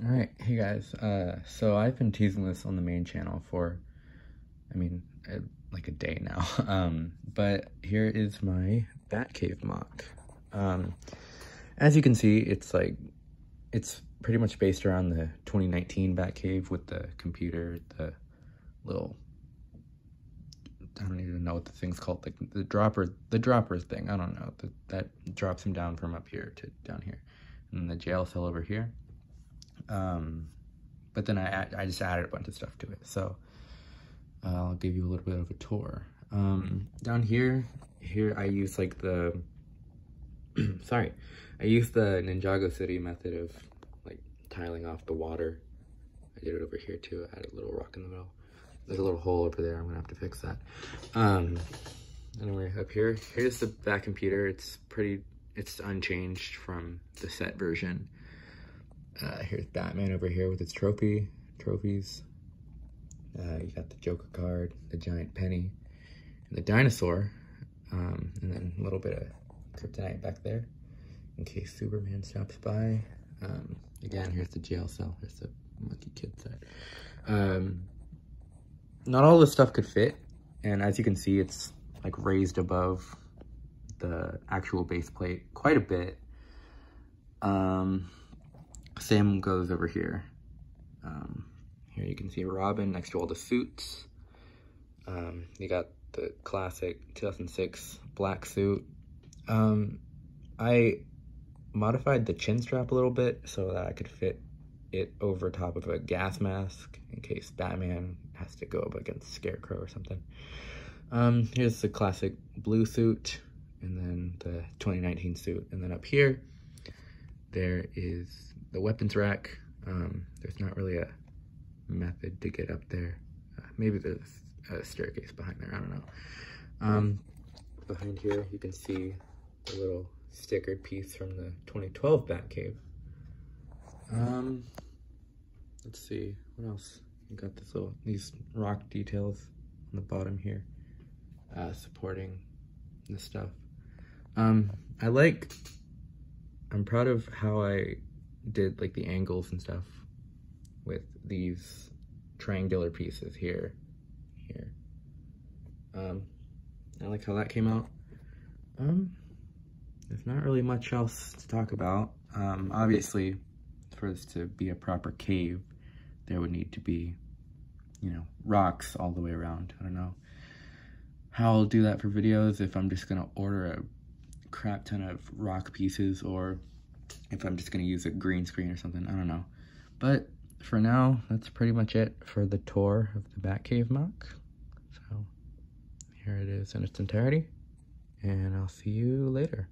All right, hey guys. Uh, so I've been teasing this on the main channel for, I mean, uh, like a day now. Um, but here is my Batcave MOC. Um, as you can see, it's like, it's pretty much based around the 2019 Batcave with the computer, the little, I don't even know what the thing's called, like the dropper, the droppers thing. I don't know. The, that drops him down from up here to down here. And the jail cell over here. Um, but then I, I just added a bunch of stuff to it. So I'll give you a little bit of a tour. Um, down here, here I use like the, sorry, I use the Ninjago City method of like tiling off the water. I did it over here too. I added a little rock in the middle. There's a little hole over there. I'm gonna have to fix that. Um, anyway, up here, here's the back computer. It's pretty, it's unchanged from the set version. Uh, here's Batman over here with his trophy, trophies. Uh, you got the Joker card, the giant penny, and the dinosaur, um, and then a little bit of kryptonite back there in case Superman stops by. Um, again, here's the jail cell. Here's the Monkie Kid set. Um, not all this stuff could fit, and as you can see, it's like raised above the actual base plate quite a bit. Um, same goes over here. Um, here you can see Robin next to all the suits. Um, you got the classic 2006 black suit. Um, I modified the chin strap a little bit so that I could fit it over top of a gas mask in case Batman has to go up against Scarecrow or something. Um, here's the classic blue suit and then the 2019 suit. And then up here, there is the weapons rack. Um, there's not really a method to get up there. Uh, maybe there's a staircase behind there, I don't know. Um, behind here, you can see a little stickered piece from the 2012 Batcave. Um, let's see, what else? You got this little, these rock details on the bottom here, uh, supporting this stuff. Um, I like, I'm proud of how I did like the angles and stuff with these triangular pieces here, here. Um, I like how that came out. Um, there's not really much else to talk about. Um, obviously, for this to be a proper cave, there would need to be, you know, rocks all the way around. I don't know how I'll do that for videos, if I'm just gonna order a crap ton of rock pieces or if I'm just going to use a green screen or something. I don't know. But for now, that's pretty much it for the tour of the Batcave MOC. So here it is in its entirety. And I'll see you later.